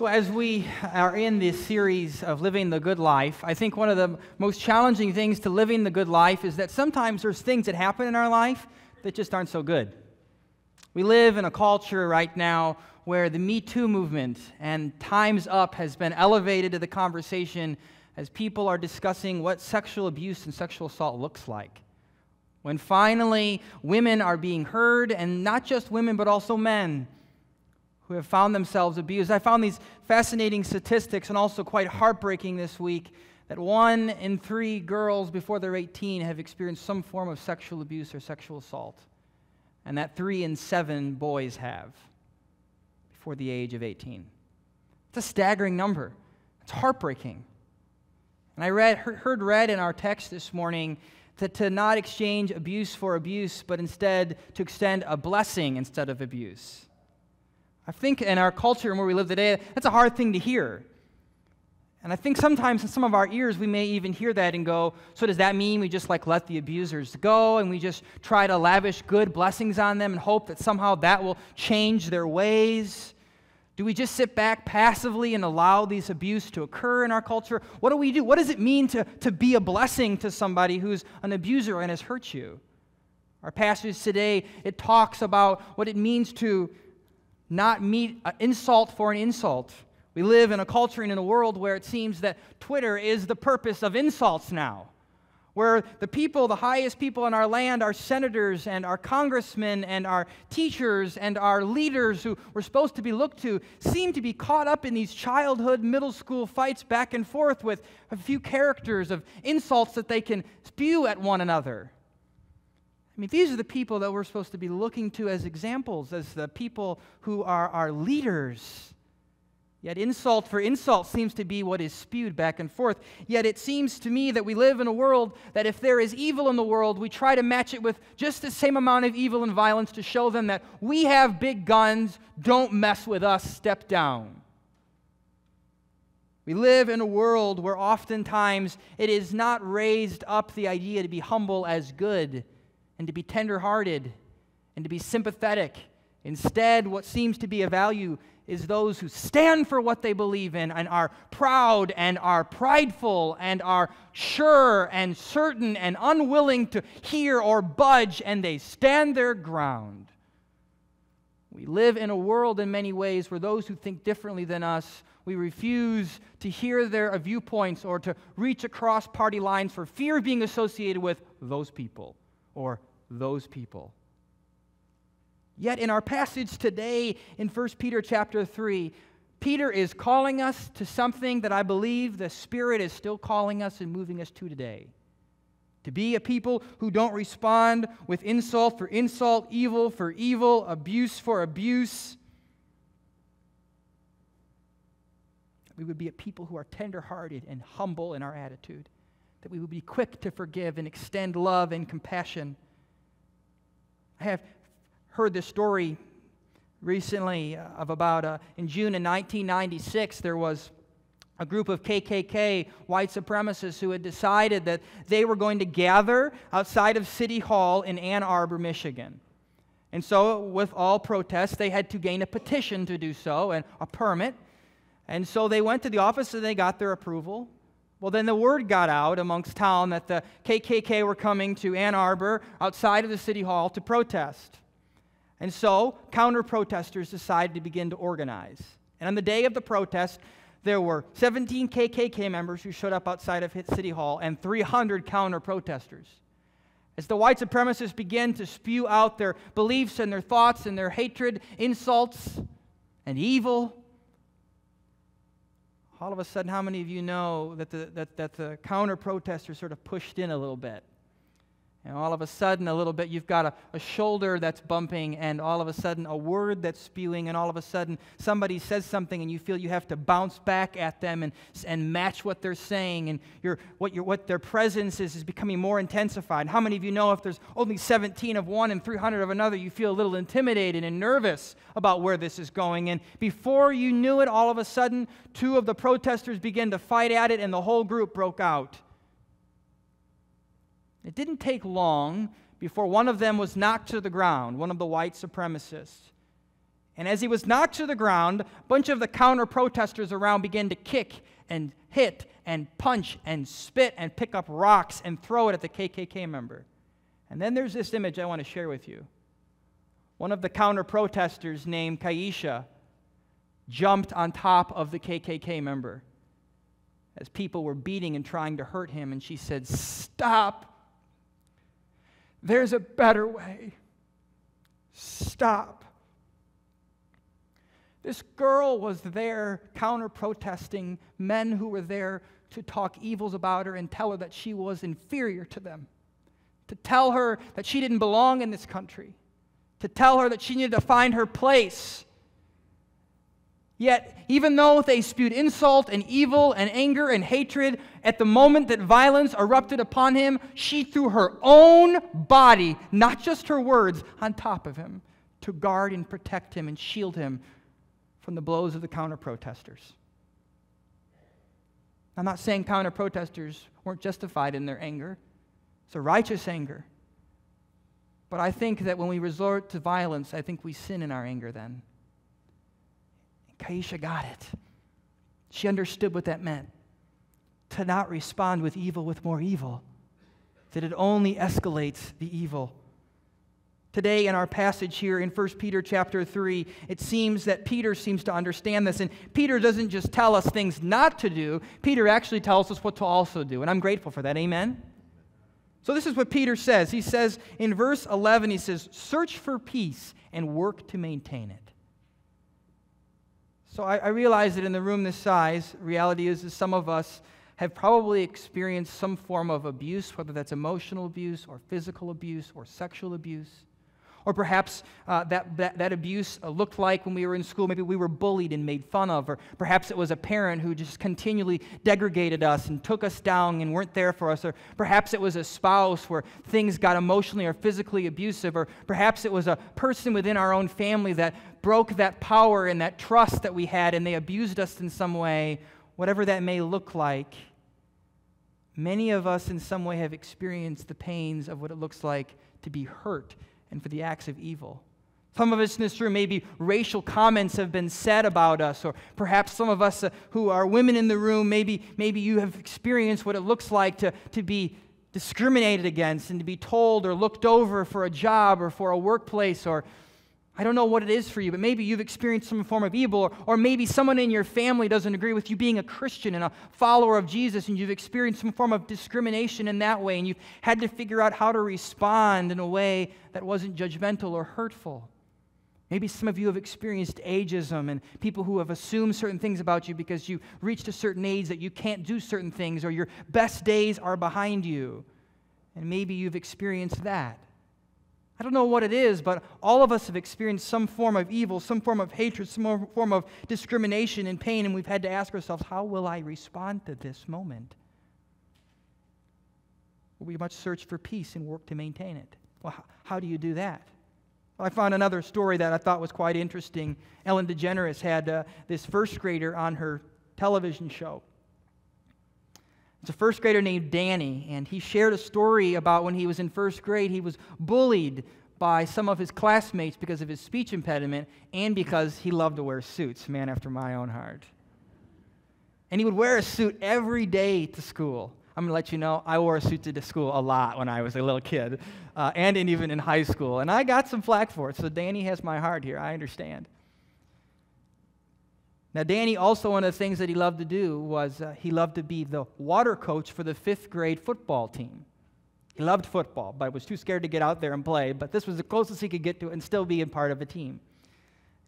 So, as we are in this series of living the good life, I think one of the most challenging things to living the good life is that sometimes there's things that happen in our life that just aren't so good. We live in a culture right now where the Me Too movement and Time's Up has been elevated to the conversation as people are discussing what sexual abuse and sexual assault looks like. When finally women are being heard, and not just women, but also men who have found themselves abused. I found these fascinating statistics and also quite heartbreaking this week that one in three girls before they're 18 have experienced some form of sexual abuse or sexual assault, and that three in seven boys have before the age of 18. It's a staggering number. It's heartbreaking. And I read, heard read in our text this morning that to not exchange abuse for abuse, but instead to extend a blessing instead of abuse. I think in our culture and where we live today, that's a hard thing to hear. And I think sometimes in some of our ears, we may even hear that and go, so does that mean we just like let the abusers go and we just try to lavish good blessings on them and hope that somehow that will change their ways? Do we just sit back passively and allow these abuse to occur in our culture? What do we do? What does it mean to, to be a blessing to somebody who's an abuser and has hurt you? Our passage today, it talks about what it means to not meet an insult for an insult. We live in a culture and in a world where it seems that Twitter is the purpose of insults now. Where the people, the highest people in our land, our senators and our congressmen and our teachers and our leaders who we're supposed to be looked to, seem to be caught up in these childhood, middle school fights back and forth with a few characters of insults that they can spew at one another. I mean, these are the people that we're supposed to be looking to as examples, as the people who are our leaders. Yet insult for insult seems to be what is spewed back and forth. Yet it seems to me that we live in a world that if there is evil in the world, we try to match it with just the same amount of evil and violence to show them that we have big guns, don't mess with us, step down. We live in a world where oftentimes it is not raised up the idea to be humble as good and to be tenderhearted and to be sympathetic. Instead, what seems to be a value is those who stand for what they believe in and are proud and are prideful and are sure and certain and unwilling to hear or budge, and they stand their ground. We live in a world in many ways where those who think differently than us, we refuse to hear their viewpoints or to reach across party lines for fear of being associated with those people or those people. Yet in our passage today in 1 Peter chapter 3, Peter is calling us to something that I believe the Spirit is still calling us and moving us to today. To be a people who don't respond with insult for insult, evil for evil, abuse for abuse. We would be a people who are tenderhearted and humble in our attitude. That we would be quick to forgive and extend love and compassion. I have heard this story recently uh, of about uh, in June of 1996, there was a group of KKK white supremacists who had decided that they were going to gather outside of City Hall in Ann Arbor, Michigan. And so, with all protests, they had to gain a petition to do so and a permit. And so they went to the office and they got their approval. Well, then the word got out amongst town that the KKK were coming to Ann Arbor outside of the city hall to protest. And so counter protesters decided to begin to organize. And on the day of the protest, there were 17 KKK members who showed up outside of City Hall and 300 counter protesters. As the white supremacists began to spew out their beliefs and their thoughts and their hatred, insults, and evil, all of a sudden, how many of you know that the, that, that the counter protesters sort of pushed in a little bit? And all of a sudden, a little bit, you've got a, a, shoulder that's bumping, and all of a sudden, a word that's spewing, and all of a sudden, somebody says something, and you feel you have to bounce back at them and, and match what they're saying, and your, what, your, what their presence is is becoming more intensified. How many of you know if there's only 17 of one and 300 of another, you feel a little intimidated and nervous about where this is going? And before you knew it, all of a sudden, two of the protesters began to fight at it, and the whole group broke out. It didn't take long before one of them was knocked to the ground, one of the white supremacists. And as he was knocked to the ground, a bunch of the counter protesters around began to kick and hit and punch and spit and pick up rocks and throw it at the KKK member. And then there's this image I want to share with you. One of the counter protesters named Kaisha jumped on top of the KKK member as people were beating and trying to hurt him, and she said, Stop. There's a better way. Stop. This girl was there counter protesting men who were there to talk evils about her and tell her that she was inferior to them, to tell her that she didn't belong in this country, to tell her that she needed to find her place Yet, even though they spewed insult and evil and anger and hatred, at the moment that violence erupted upon him, she threw her own body, not just her words, on top of him to guard and protect him and shield him from the blows of the counter protesters. I'm not saying counter protesters weren't justified in their anger, it's a righteous anger. But I think that when we resort to violence, I think we sin in our anger then. Kaisha got it. She understood what that meant to not respond with evil with more evil, that it only escalates the evil. Today in our passage here in 1 Peter chapter 3, it seems that Peter seems to understand this. And Peter doesn't just tell us things not to do, Peter actually tells us what to also do. And I'm grateful for that. Amen? So this is what Peter says. He says in verse 11, he says, Search for peace and work to maintain it. So I, I realize that in the room this size, reality is that some of us have probably experienced some form of abuse, whether that's emotional abuse or physical abuse or sexual abuse. Or perhaps uh, that, that, that abuse uh, looked like when we were in school, maybe we were bullied and made fun of. Or perhaps it was a parent who just continually degraded us and took us down and weren't there for us. Or perhaps it was a spouse where things got emotionally or physically abusive. Or perhaps it was a person within our own family that broke that power and that trust that we had and they abused us in some way, whatever that may look like. Many of us, in some way, have experienced the pains of what it looks like to be hurt and for the acts of evil. Some of us in this room, maybe racial comments have been said about us, or perhaps some of us uh, who are women in the room, maybe, maybe you have experienced what it looks like to, to be discriminated against and to be told or looked over for a job or for a workplace or I don't know what it is for you, but maybe you've experienced some form of evil, or, or, maybe someone in your family doesn't agree with you being a Christian and a follower of Jesus, and you've experienced some form of discrimination in that way, and you've had to figure out how to respond in a way that wasn't judgmental or hurtful. Maybe some of you have experienced ageism and people who have assumed certain things about you because you reached a certain age that you can't do certain things, or your best days are behind you. And maybe you've experienced that. I don't know what it is, but all of us have experienced some form of evil, some form of hatred, some form of discrimination and pain, and we've had to ask ourselves, how will I respond to this moment? We must search for peace and work to maintain it. Well, how do you do that? I found another story that I thought was quite interesting. Ellen DeGeneres had uh, this first grader on her television show. It's a first grader named Danny, and he shared a story about when he was in first grade. He was bullied by some of his classmates because of his speech impediment and because he loved to wear suits, man after my own heart. And he would wear a suit every day to school. I'm going to let you know, I wore a suit to school a lot when I was a little kid, uh, and in, even in high school. And I got some flack for it, so Danny has my heart here. I understand. Now, Danny, also one of the things that he loved to do was uh, he loved to be the water coach for the fifth grade football team. He loved football, but was too scared to get out there and play. But this was the closest he could get to and still be a part of a team.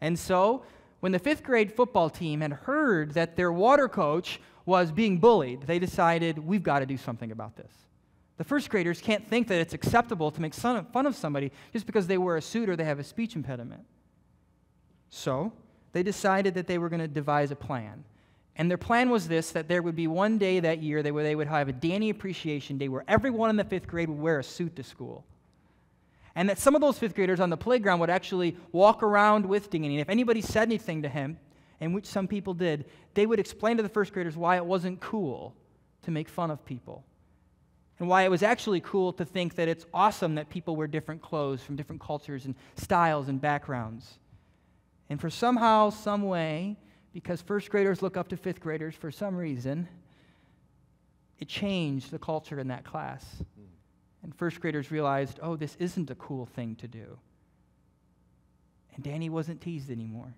And so, when the fifth grade football team had heard that their water coach was being bullied, they decided, we've got to do something about this. The first graders can't think that it's acceptable to make fun of somebody just because they wear a suit or they have a speech impediment. So, they decided that they were going to devise a plan. And their plan was this that there would be one day that year where they would have a Danny Appreciation Day where everyone in the fifth grade would wear a suit to school. And that some of those fifth graders on the playground would actually walk around with Danny. And if anybody said anything to him, and which some people did, they would explain to the first graders why it wasn't cool to make fun of people. And why it was actually cool to think that it's awesome that people wear different clothes from different cultures and styles and backgrounds. And for somehow, some way, because first graders look up to fifth graders for some reason, it changed the culture in that class. And first graders realized, oh, this isn't a cool thing to do. And Danny wasn't teased anymore.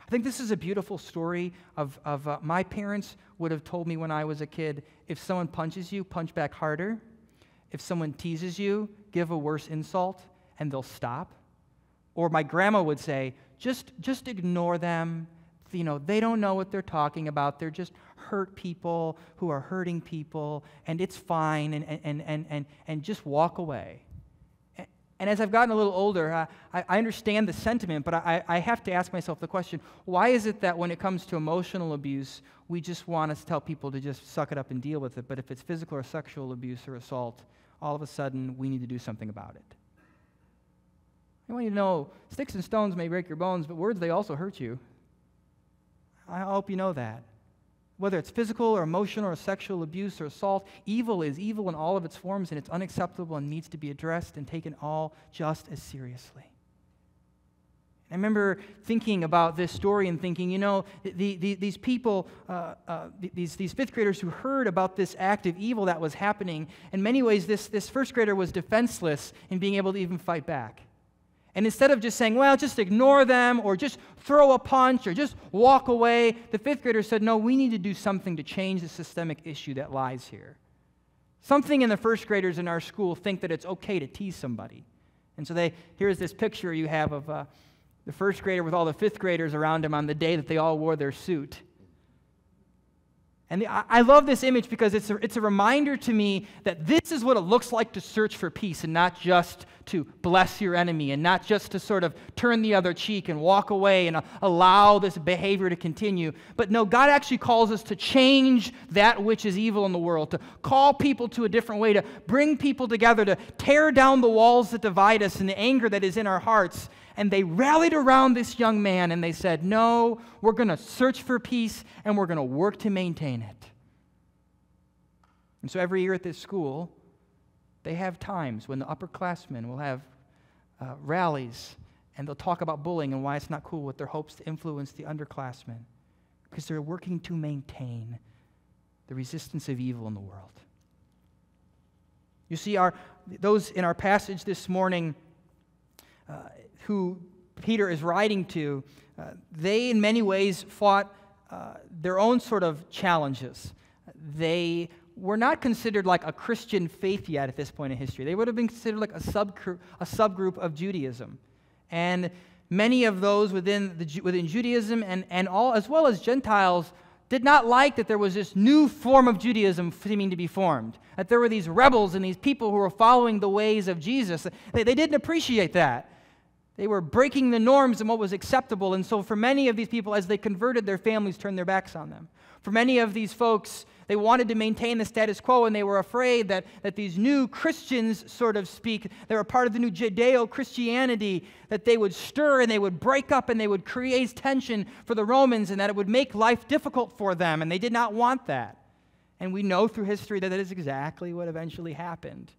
I think this is a beautiful story of, of uh, my parents would have told me when I was a kid if someone punches you, punch back harder. If someone teases you, give a worse insult and they'll stop. Or my grandma would say, just, just ignore them. You know, they don't know what they're talking about. They're just hurt people who are hurting people, and it's fine, and, and, and, and, and just walk away. And as I've gotten a little older, I, I understand the sentiment, but I, I have to ask myself the question why is it that when it comes to emotional abuse, we just want to tell people to just suck it up and deal with it? But if it's physical or sexual abuse or assault, all of a sudden we need to do something about it. I want you to know sticks and stones may break your bones, but words, they also hurt you. I hope you know that whether it's physical or emotional or sexual abuse or assault, evil is evil in all of its forms and it's unacceptable and needs to be addressed and taken all just as seriously. I remember thinking about this story and thinking, you know, the, the, these people, uh, uh, these, these fifth graders who heard about this act of evil that was happening, in many ways, this, this first grader was defenseless in being able to even fight back. And instead of just saying, well, just ignore them or just throw a punch or just walk away, the fifth grader said, no, we need to do something to change the systemic issue that lies here. Something in the first graders in our school think that it's okay to tease somebody. And so they, here's this picture you have of uh, the first grader with all the fifth graders around him on the day that they all wore their suit. And the, I love this image because it's a, it's a reminder to me that this is what it looks like to search for peace and not just to bless your enemy and not just to sort of turn the other cheek and walk away and uh, allow this behavior to continue. But no, God actually calls us to change that which is evil in the world, to call people to a different way, to bring people together, to tear down the walls that divide us and the anger that is in our hearts and they rallied around this young man and they said, No, we're going to search for peace and we're going to work to maintain it. And so every year at this school, they have times when the upperclassmen will have uh, rallies and they'll talk about bullying and why it's not cool with their hopes to influence the underclassmen because they're working to maintain the resistance of evil in the world. You see, our, those in our passage this morning, uh, who Peter is writing to, uh, they in many ways fought uh, their own sort of challenges. They were not considered like a Christian faith yet at this point in history. They would have been considered like a, subgroup, a subgroup of Judaism. And many of those within, the, within Judaism and, and all, as well as Gentiles did not like that there was this new form of Judaism seeming to be formed. That there were these rebels and these people who were following the ways of Jesus. They, they didn't appreciate that. They were breaking the norms and what was acceptable. And so, for many of these people, as they converted, their families turned their backs on them. For many of these folks, they wanted to maintain the status quo and they were afraid that, that these new Christians, sort of speak, they were part of the new Judeo Christianity, that they would stir and they would break up and they would create tension for the Romans and that it would make life difficult for them. And they did not want that. And we know through history that that is exactly what eventually happened.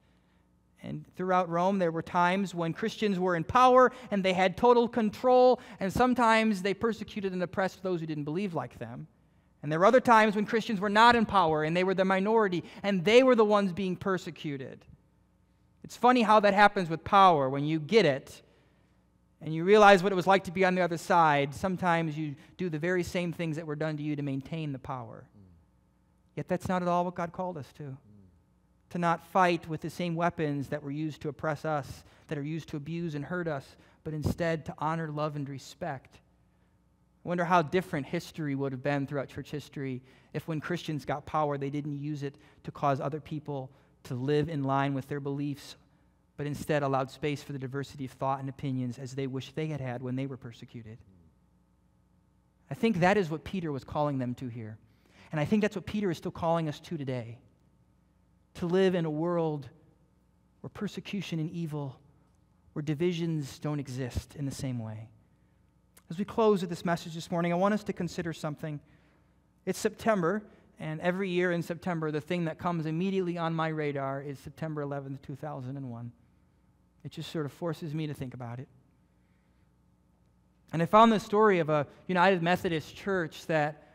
And throughout Rome, there were times when Christians were in power and they had total control, and sometimes they persecuted and oppressed those who didn't believe like them. And there were other times when Christians were not in power and they were the minority and they were the ones being persecuted. It's funny how that happens with power. When you get it and you realize what it was like to be on the other side, sometimes you do the very same things that were done to you to maintain the power. Yet that's not at all what God called us to to not fight with the same weapons that were used to oppress us, that are used to abuse and hurt us, but instead to honor, love, and respect. I wonder how different history would have been throughout church history if, when Christians got power, they didn't use it to cause other people to live in line with their beliefs, but instead allowed space for the diversity of thought and opinions as they wish they had had when they were persecuted. I think that is what Peter was calling them to here. And I think that's what Peter is still calling us to today to live in a world where persecution and evil, where divisions don't exist in the same way. As we close with this message this morning, I want us to consider something. It's September, and every year in September, the thing that comes immediately on my radar is September 11th, 2001. It just sort of forces me to think about it. And I found the story of a United Methodist church that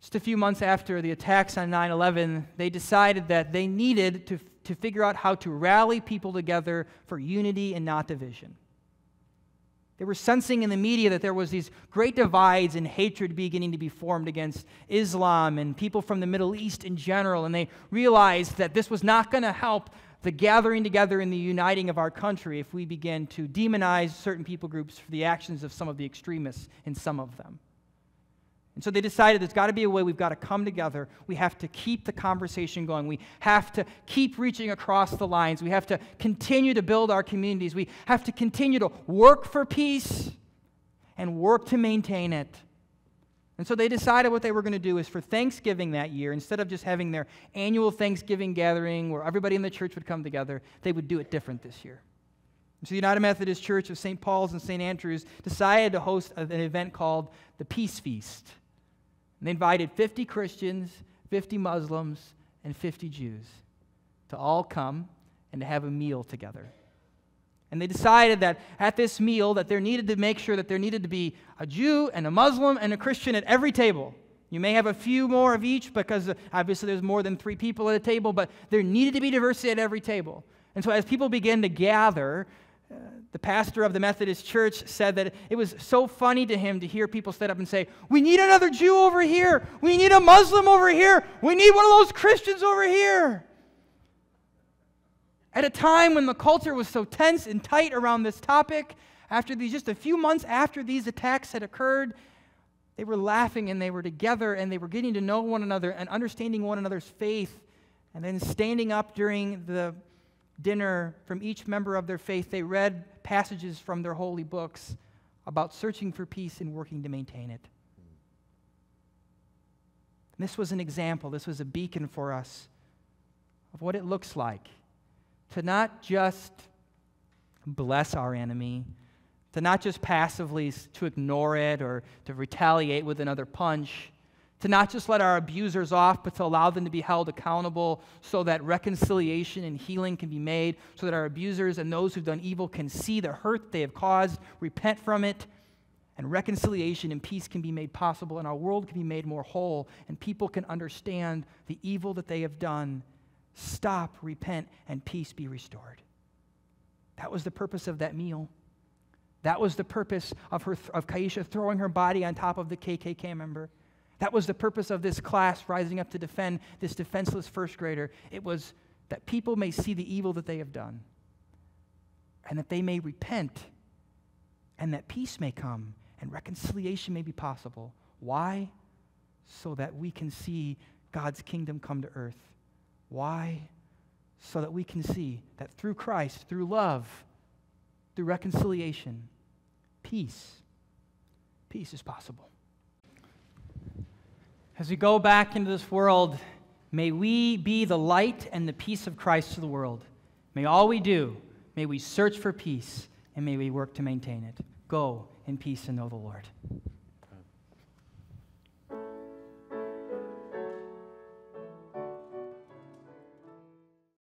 just a few months after the attacks on 9 11, they decided that they needed to, to figure out how to rally people together for unity and not division. They were sensing in the media that there was these great divides and hatred beginning to be formed against Islam and people from the Middle East in general, and they realized that this was not going to help the gathering together and the uniting of our country if we begin to demonize certain people groups for the actions of some of the extremists in some of them. And so they decided there's got to be a way we've got to come together. We have to keep the conversation going. We have to keep reaching across the lines. We have to continue to build our communities. We have to continue to work for peace and work to maintain it. And so they decided what they were going to do is for Thanksgiving that year, instead of just having their annual Thanksgiving gathering where everybody in the church would come together, they would do it different this year. So the United Methodist Church of St. Paul's and St. Andrews decided to host an event called the Peace Feast. And they invited 50 Christians, 50 Muslims, and 50 Jews to all come and to have a meal together. And they decided that at this meal that there needed to make sure that there needed to be a Jew and a Muslim and a Christian at every table. You may have a few more of each because uh, obviously there's more than three people at a table, but there needed to be diversity at every table. And so as people began to gather, the pastor of the Methodist church said that it was so funny to him to hear people stand up and say, We need another Jew over here. We need a Muslim over here. We need one of those Christians over here. At a time when the culture was so tense and tight around this topic, after these, just a few months after these attacks had occurred, they were laughing and they were together and they were getting to know one another and understanding one another's faith and then standing up during the dinner from each member of their faith, they read passages from their holy books about searching for peace and working to maintain it. And this was an example, this was a beacon for us of what it looks like to not just bless our enemy, to not just passively to ignore it or to retaliate with another punch, to not just let our abusers off, but to allow them to be held accountable so that reconciliation and healing can be made, so that our abusers and those who've done evil can see the hurt they have caused, repent from it, and reconciliation and peace can be made possible, and our world can be made more whole, and people can understand the evil that they have done. Stop, repent, and peace be restored. That was the purpose of that meal. That was the purpose of, her, of Kaisha throwing her body on top of the KKK member. That was the purpose of this class rising up to defend this defenseless first grader. It was that people may see the evil that they have done and that they may repent and that peace may come and reconciliation may be possible. Why? So that we can see God's kingdom come to earth. Why? So that we can see that through Christ, through love, through reconciliation, peace, peace is possible. As we go back into this world, may we be the light and the peace of Christ to the world. May all we do, may we search for peace, and may we work to maintain it. Go in peace and know the Lord.